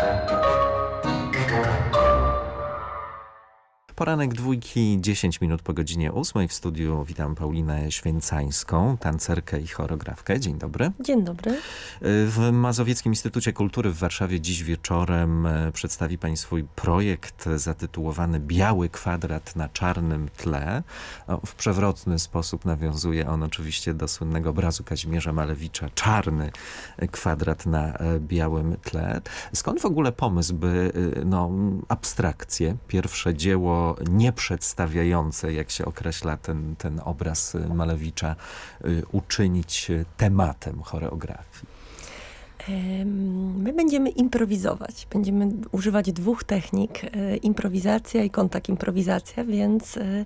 Música Poranek dwójki, 10 minut po godzinie 8 w studiu witam Paulinę Święcańską, tancerkę i choreografkę. Dzień dobry. Dzień dobry. W Mazowieckim Instytucie Kultury w Warszawie dziś wieczorem e, przedstawi Pani swój projekt zatytułowany Biały kwadrat na czarnym tle. W przewrotny sposób nawiązuje on oczywiście do słynnego obrazu Kazimierza Malewicza Czarny kwadrat na e, białym tle. Skąd w ogóle pomysł, by e, no, abstrakcję, pierwsze dzieło nieprzedstawiające, jak się określa ten, ten obraz Malewicza, y, uczynić tematem choreografii? My będziemy improwizować. Będziemy używać dwóch technik, e, improwizacja i kontakt improwizacja, więc e,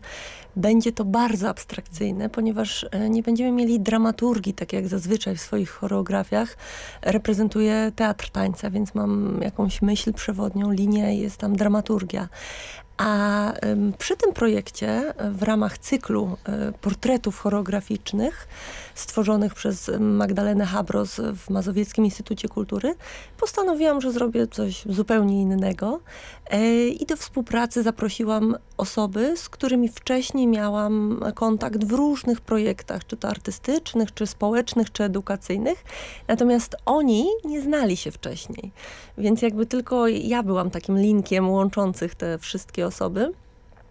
będzie to bardzo abstrakcyjne, ponieważ nie będziemy mieli dramaturgii, tak jak zazwyczaj w swoich choreografiach. Reprezentuję teatr tańca, więc mam jakąś myśl przewodnią, linię i jest tam dramaturgia. A przy tym projekcie w ramach cyklu e, portretów choreograficznych stworzonych przez Magdalenę Habros w Mazowieckim Instytucie Kultury, postanowiłam, że zrobię coś zupełnie innego e, i do współpracy zaprosiłam osoby, z którymi wcześniej miałam kontakt w różnych projektach, czy to artystycznych, czy społecznych, czy edukacyjnych. Natomiast oni nie znali się wcześniej, więc jakby tylko ja byłam takim linkiem łączących te wszystkie osoby.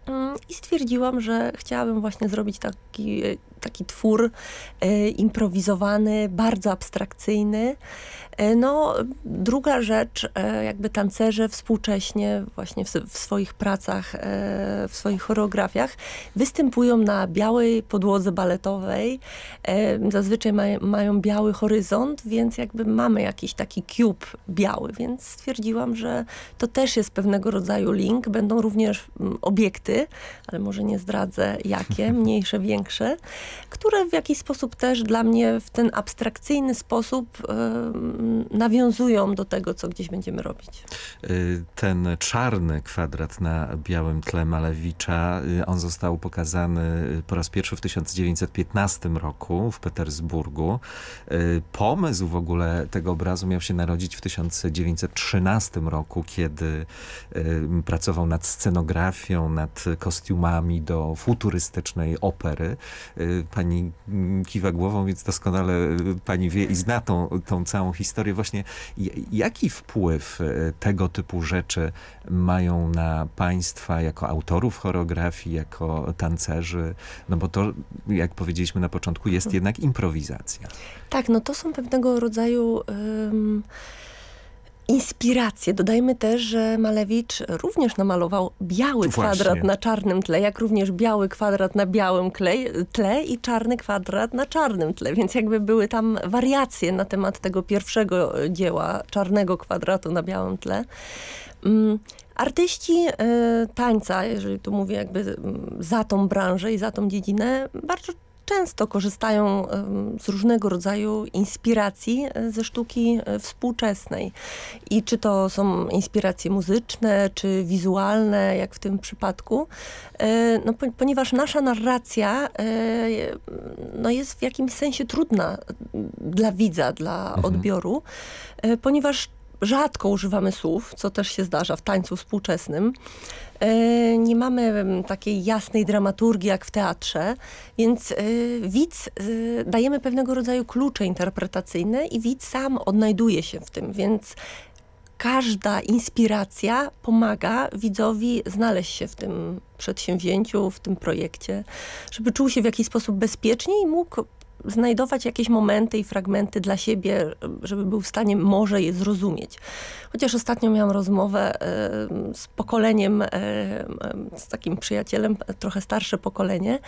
Mm, I stwierdziłam, że chciałabym właśnie zrobić taki, taki twór e, improwizowany, bardzo abstrakcyjny, E, no, druga rzecz, e, jakby tancerze współcześnie właśnie w, w swoich pracach, w swoich choreografiach występują na białej podłodze baletowej. Zazwyczaj maj, mają biały horyzont, więc jakby mamy jakiś taki cube biały, więc stwierdziłam, że to też jest pewnego rodzaju link. Będą również mm, obiekty, ale może nie zdradzę jakie, mniejsze, większe, które w jakiś sposób też dla mnie w ten abstrakcyjny sposób nawiązują do tego, co gdzieś będziemy robić. Y, ten czarny kwadrat na białym tle Malewicza, y, on został pokazany po raz pierwszy w 1915 roku w Petersburgu. Y, pomysł w ogóle tego obrazu miał się narodzić w 1913 roku, kiedy pracował nad scenografią, nad kostiumami do futurystycznej opery. Pani kiwa głową, więc doskonale pani wie i zna tą, tą całą historię. Właśnie jaki wpływ e, tego typu rzeczy mają na państwa jako autorów choreografii, jako tancerzy? No bo to, jak powiedzieliśmy na początku, jest hmm. jednak improwizacja. Tak, no to są pewnego rodzaju... Um inspiracje. Dodajmy też, że Malewicz również namalował biały Właśnie. kwadrat na czarnym tle, jak również biały kwadrat na białym tle i czarny kwadrat na czarnym tle. Więc jakby były tam wariacje na temat tego pierwszego dzieła, czarnego kwadratu na białym tle. Mm, artyści y, tańca, jeżeli tu mówię jakby mm, za tą branżę i za tą dziedzinę, bardzo często korzystają z różnego rodzaju inspiracji e, ze sztuki e, współczesnej. I czy to są inspiracje muzyczne, czy wizualne, jak w tym przypadku. E, no, ponieważ nasza narracja no, jest w jakimś sensie trudna dla widza, dla mhm. odbioru, ponieważ rzadko używamy słów, co też się zdarza w tańcu współczesnym. E, nie mamy takiej jasnej dramaturgii jak w teatrze, więc e, widz, e, dajemy pewnego rodzaju klucze interpretacyjne i widz sam odnajduje się w tym, więc każda inspiracja pomaga widzowi znaleźć się w tym przedsięwzięciu, w tym projekcie, żeby czuł się w jakiś sposób bezpiecznie i mógł znajdować jakieś momenty i fragmenty dla siebie, żeby był w stanie może je zrozumieć. Chociaż ostatnio miałam rozmowę z pokoleniem, z takim przyjacielem, trochę starsze pokolenie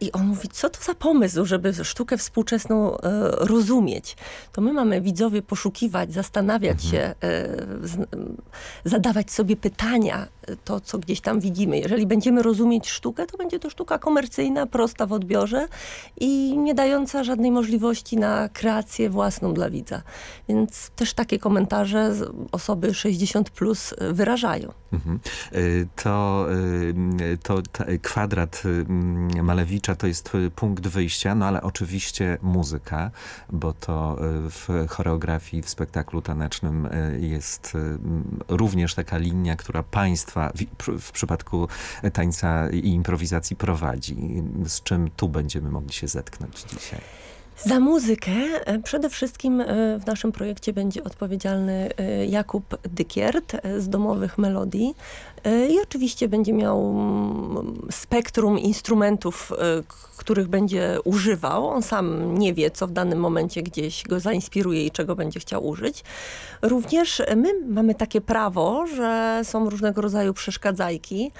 i on mówi, co to za pomysł, żeby sztukę współczesną e, rozumieć. To my mamy widzowie poszukiwać, zastanawiać mhm. się, e, zadawać sobie pytania, e, to co gdzieś tam widzimy. Jeżeli będziemy rozumieć sztukę, to będzie to sztuka komercyjna, prosta w odbiorze i nie dająca żadnej możliwości na kreację własną dla widza. Więc też takie komentarze osoby 60 plus wyrażają. Mhm. To, to kwadrat Malewicza Malewicza to jest punkt wyjścia, no ale oczywiście muzyka, bo to w choreografii, w spektaklu tanecznym jest również taka linia, która państwa w, w przypadku tańca i improwizacji prowadzi. Z czym tu będziemy mogli się zetknąć dzisiaj? Za muzykę e, przede wszystkim e, w naszym projekcie będzie odpowiedzialny e, Jakub Dykiert z Domowych Melodii i oczywiście będzie miał mm, spektrum instrumentów, których będzie używał. On sam nie wie, co w danym momencie gdzieś go zainspiruje i czego będzie chciał użyć. Również my mamy takie prawo, że są różnego rodzaju przeszkadzajki,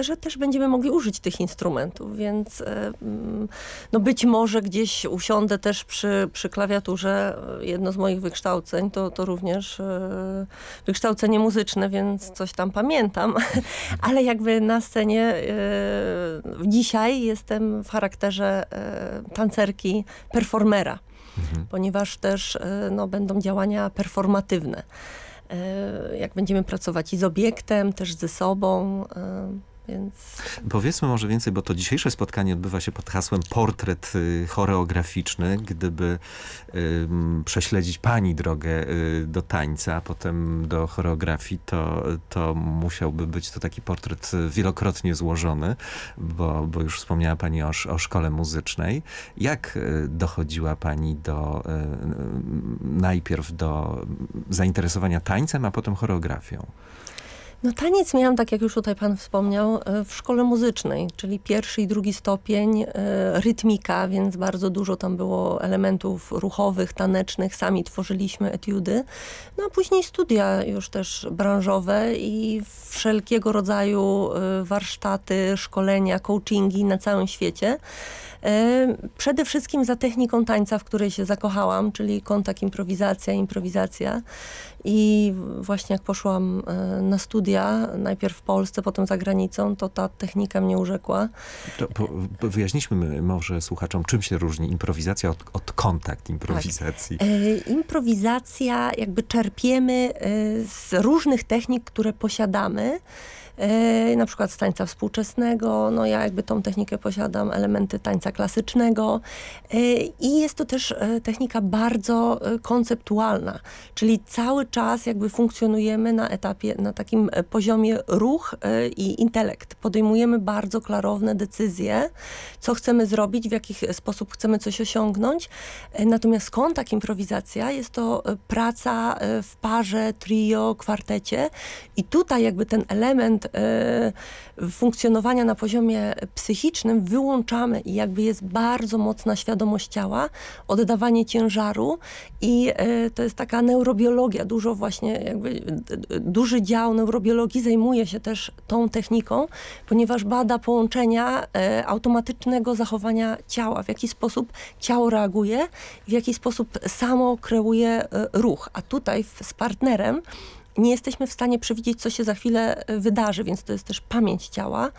że też będziemy mogli użyć tych instrumentów, więc mm, no być może gdzieś usiądę też przy, przy klawiaturze. Jedno z moich wykształceń to, to również wykształcenie muzyczne, więc coś tam pamiętam. Ale jakby na scenie e, dzisiaj jestem w charakterze e, tancerki, performera. Mhm. Ponieważ też no, będą działania performatywne. Jak będziemy pracować i z obiektem, też ze sobą, więc... Powiedzmy może więcej, bo to dzisiejsze spotkanie odbywa się pod hasłem portret y, choreograficzny. Gdyby y, prześledzić pani drogę y, do tańca, a potem do choreografii, to, to musiałby być to taki portret wielokrotnie złożony, bo, bo już wspomniała pani o, o szkole muzycznej. Jak y, dochodziła pani do y, najpierw do zainteresowania tańcem, a potem choreografią? No taniec miałam, tak jak już tutaj pan wspomniał, e, w szkole muzycznej, czyli pierwszy i drugi stopień, e, rytmika, więc bardzo dużo tam było elementów ruchowych, tanecznych, sami tworzyliśmy etiudy. No a później studia już też branżowe i wszelkiego rodzaju e, warsztaty, szkolenia, coachingi na całym świecie. Przede wszystkim za techniką tańca, w której się zakochałam, czyli kontakt, improwizacja, improwizacja. I właśnie jak poszłam e, na studia, najpierw w Polsce, potem za granicą, to ta technika mnie urzekła. To wyjaśniliśmy może słuchaczom, czym się różni improwizacja od, od kontakt improwizacji. Tak. E, improwizacja jakby czerpiemy e, z różnych technik, które posiadamy. E, na przykład z tańca współczesnego. No ja jakby tą technikę posiadam, elementy tańca klasycznego e, i jest to też e, technika bardzo konceptualna, czyli cały czas jakby funkcjonujemy na etapie, na takim poziomie ruch i intelekt. Podejmujemy bardzo klarowne decyzje, co chcemy zrobić, w jaki sposób chcemy coś osiągnąć. Natomiast kontakt, improwizacja jest to praca w parze, trio, kwartecie i tutaj jakby ten element E, funkcjonowania na poziomie psychicznym wyłączamy i jakby jest bardzo mocna świadomość ciała, oddawanie ciężaru i e, to jest taka neurobiologia, dużo właśnie jakby duży dział neurobiologii zajmuje się też tą techniką, ponieważ bada połączenia automatycznego zachowania ciała, w jaki sposób ciało reaguje, w jaki sposób samo kreuje ruch, a tutaj z partnerem nie jesteśmy w stanie przewidzieć, co się za chwilę e, wydarzy, więc to jest też pamięć ciała.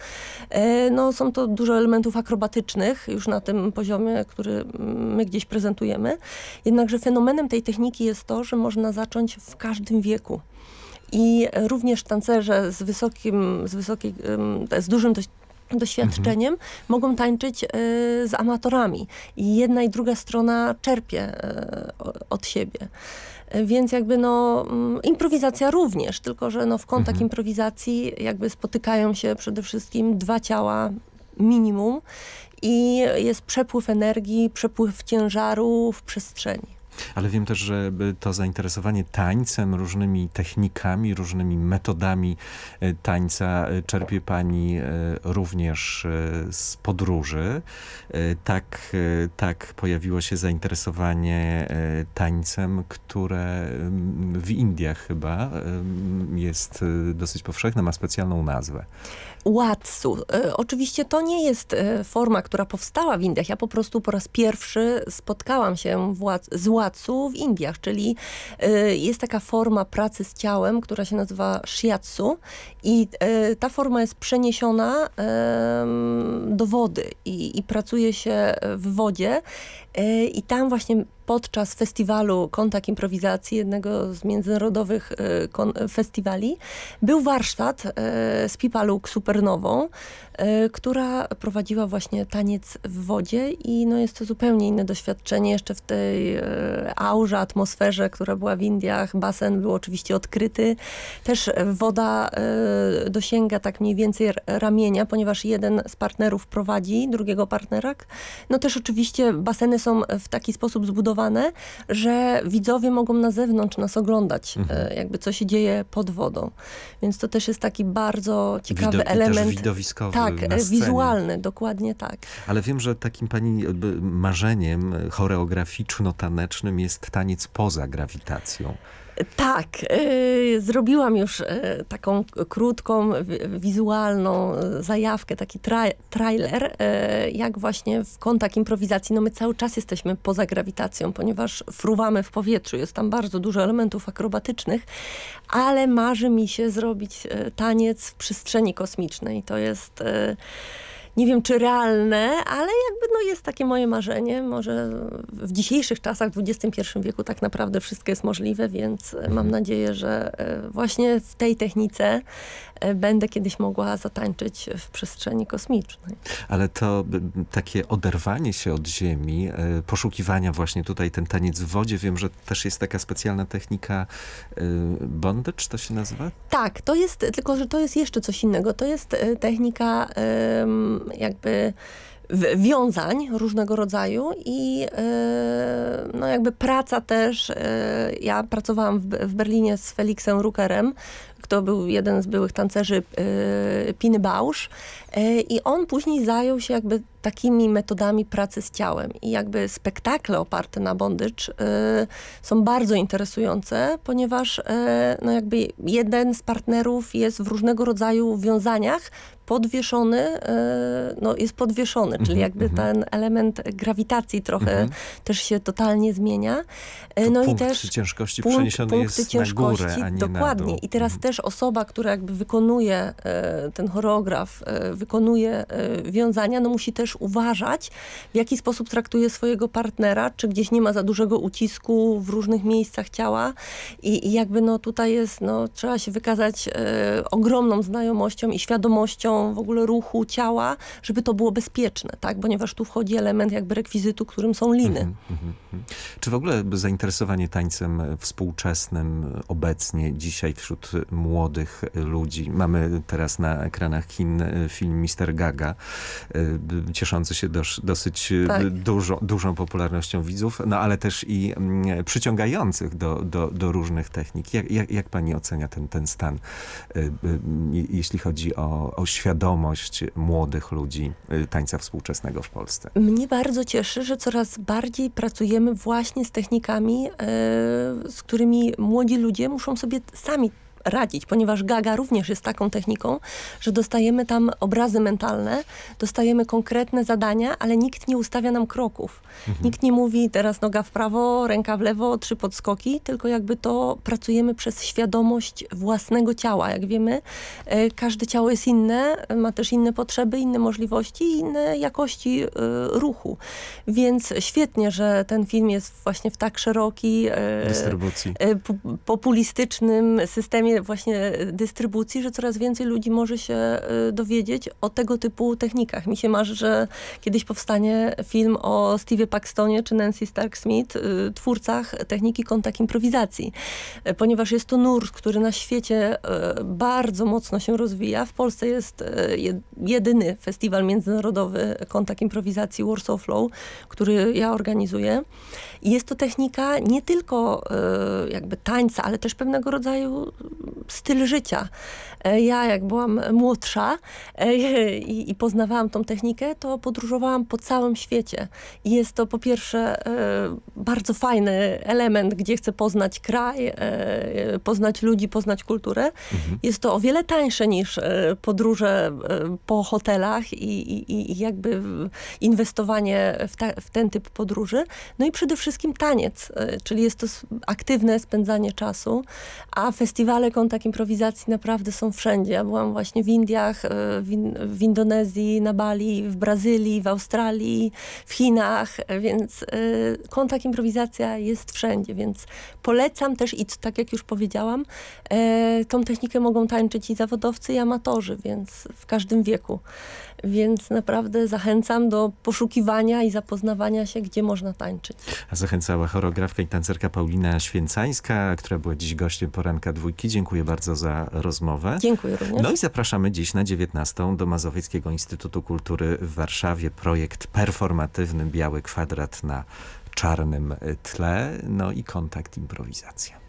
E, no, są to dużo elementów akrobatycznych już na tym poziomie, który my gdzieś prezentujemy. Jednakże fenomenem tej techniki jest to, że można zacząć w każdym wieku. I również tancerze z wysokim, z, wysokim, z dużym doświadczeniem mhm. mogą tańczyć y, z amatorami. I jedna i druga strona czerpie y, od siebie. Więc jakby no, mm, improwizacja również, tylko że no w kontakt mhm. improwizacji jakby spotykają się przede wszystkim dwa ciała minimum i jest przepływ energii, przepływ ciężaru w przestrzeni. Ale wiem też, że to zainteresowanie tańcem, różnymi technikami, różnymi metodami e, tańca e, czerpie pani e, również z podróży. Tak, tak pojawiło się zainteresowanie tańcem, które w Indiach chyba jest dosyć powszechne, ma specjalną nazwę. Łatsu. Oczywiście to nie jest forma, która powstała w Indiach. Ja po prostu po raz pierwszy spotkałam się z Łatsu w Indiach, czyli y, jest taka forma pracy z ciałem, która się nazywa shiatsu i ta forma jest przeniesiona do wody i, i pracuje się w wodzie I tam właśnie podczas festiwalu Kontakt Improwizacji, jednego z międzynarodowych e, festiwali, był warsztat e, z Pipa Luk Supernową, e, która prowadziła właśnie taniec w wodzie i no jest to zupełnie inne doświadczenie jeszcze w tej aurze, atmosferze, która była w Indiach. Basen był oczywiście odkryty. Też woda dosięga tak mniej więcej ramienia, ponieważ jeden z partnerów prowadzi drugiego partnera. No też oczywiście baseny są w taki sposób zbudowane, że widzowie mogą na zewnątrz nas oglądać, mhm. E, jakby co się dzieje pod wodą. Więc to też jest taki bardzo ciekawy Widok, element. widowiskowy Tak, wizualny, dokładnie tak. Ale wiem, że takim pani marzeniem choreograficzno-tanecznym jest taniec poza grawitacją. Tak, yy, zrobiłam już yy, taką krótką, wizualną zajawkę, taki tra trailer, jak właśnie w kontakt improwizacji. No my cały czas jesteśmy poza grawitacją, ponieważ fruwamy w powietrzu. Jest tam bardzo dużo elementów akrobatycznych, ale marzy mi się zrobić taniec w przestrzeni kosmicznej. To jest nie wiem czy realne, ale jakby no jest takie moje marzenie. Może w dzisiejszych czasach, w XXI wieku tak naprawdę wszystko jest możliwe, więc mam mhm. nadzieję, że e, właśnie w tej technice będę kiedyś mogła zatańczyć w przestrzeni kosmicznej. Ale to takie oderwanie się od Ziemi, e, poszukiwania właśnie tutaj ten taniec w wodzie, wiem, że też jest taka specjalna technika e, bondage, to się nazywa? Tak, to jest, tylko że to jest jeszcze coś innego. To jest technika jakby wiązań różnego rodzaju i no jakby praca też, ja pracowałam w, Berlinie z Felixem Ruckerem, to był jeden z byłych tancerzy y, Piny Bausz y, i on później zajął się jakby takimi metodami pracy z ciałem i jakby spektakle oparte na bondage y, są bardzo interesujące, ponieważ no jakby jeden z partnerów jest w różnego rodzaju wiązaniach podwieszony, no jest podwieszony, czyli mhm, jakby mhm. ten element grawitacji trochę mhm. też się totalnie zmienia. To no i też ciężkości punkt, przeniesiony jest ciężkości, na górę, a nie dokładnie. Na dół. I teraz też osoba, która jakby wykonuje, e, ten choreograf e, wykonuje e, wiązania, no musi też uważać, w jaki sposób traktuje swojego partnera, czy gdzieś nie ma za dużego ucisku w różnych miejscach ciała. I, i jakby no tutaj jest, no trzeba się wykazać ogromną znajomością i świadomością w ogóle ruchu ciała, żeby to było bezpieczne, tak, ponieważ tu wchodzi element jakby rekwizytu, którym są liny. Mm -hmm, Czy w ogóle zainteresowanie tańcem współczesnym obecnie, dzisiaj wśród młodych ludzi. Mamy teraz na ekranach Chin e, film Mister Gaga, e, cieszący się dos, dosyć e, tak. dużo, dużą popularnością widzów, no ale też i mm, przyciągających do, do, do różnych technik. Jak, jak, jak pani ocenia ten, ten stan, jeśli chodzi o, o świadomość młodych ludzi tańca współczesnego w Polsce? Mnie bardzo cieszy, że coraz bardziej pracujemy właśnie z technikami, z którymi młodzi ludzie muszą sobie sami radzić, ponieważ gaga również jest taką techniką, że dostajemy tam obrazy mentalne, dostajemy konkretne zadania, ale nikt nie ustawia nam kroków. Mhm. Nikt nie mówi teraz noga w prawo, ręka w lewo, trzy podskoki, tylko jakby to pracujemy przez świadomość własnego ciała. Jak wiemy, e, każde ciało jest inne, ma też inne potrzeby, inne możliwości inne jakości e, ruchu. Więc świetnie, że ten film jest właśnie w tak szerokiej e, dystrybucji, populistycznym systemie właśnie dystrybucji, że coraz więcej ludzi może się y, dowiedzieć o tego typu technikach. Mi się marzy, że kiedyś powstanie film o Steve Paxtonie czy Nancy Stark-Smith, y, twórcach techniki kontakt improwizacji, y, ponieważ jest to nurt, który na świecie bardzo mocno się rozwija. W Polsce jest jedyny festiwal międzynarodowy kontakt improwizacji Warsaw Flow, który ja organizuję. I jest to technika nie tylko jakby tańca, ale też pewnego rodzaju styl życia. E, ja jak byłam młodsza e, i, i, poznawałam tą technikę, to podróżowałam po całym świecie. I jest to po pierwsze e, bardzo fajny element, gdzie chcę poznać kraj, poznać ludzi, poznać kulturę. Mhm. Jest to o wiele tańsze niż podróże po hotelach i, i, i jakby inwestowanie w, ta, w, ten typ podróży. No i przede wszystkim taniec, czyli jest to aktywne spędzanie czasu, a festiwale kontakt improwizacji naprawdę są wszędzie. Ja byłam właśnie w Indiach, e, w, in, w Indonezji, na Bali, w Brazylii, w Australii, w Chinach, e, więc kontakt improwizacja jest wszędzie, więc polecam też i tak jak już powiedziałam, tą technikę mogą tańczyć i zawodowcy i amatorzy, więc w każdym wieku. Więc naprawdę zachęcam do poszukiwania i zapoznawania się, gdzie można tańczyć. Zachęcała choreografka i tancerka Paulina Święcańska, która była dziś gościem poranka dwójki. Dziękuję bardzo za rozmowę. Dziękuję również. No i zapraszamy dziś na 19 do Mazowieckiego Instytutu Kultury w Warszawie. Projekt performatywny Biały Kwadrat na czarnym tle. No i kontakt improwizacja.